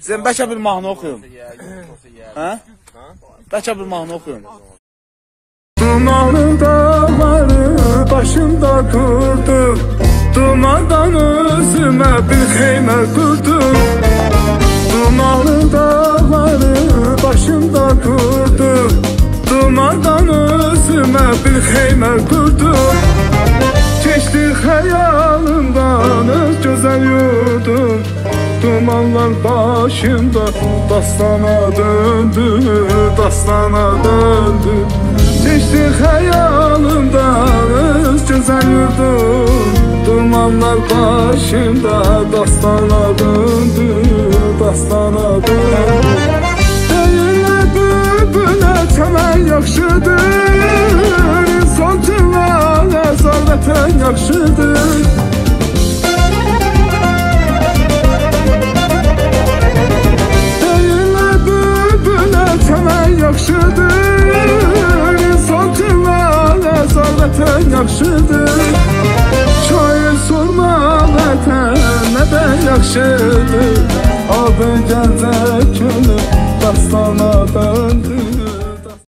Sizin bəlkə bir mahnı oxuyun. Hə? Bəlkə bir mahnı oxuyun. Dumanlı dağları başımda kurdu Dumandan özüme bir heyme kurdum Dumanlı dağları başımda kurdu Dumandan özüme bir heyme kurdum Dumanlar başımda dastana döndü, dastana döndü. Geçti hayalımdan güzel yurdum. Dumanlar başımda dastana döndü, dastana döndü. Deyirlər bülbülə çəmən yaxşıdır İnsan cıvalə zalvətən yaxşıdır yaxşıdır İnsan cıvalə zalvətən yaxşıdır Şair sorma vətən nədən yaxşıdır Adı gəncə könül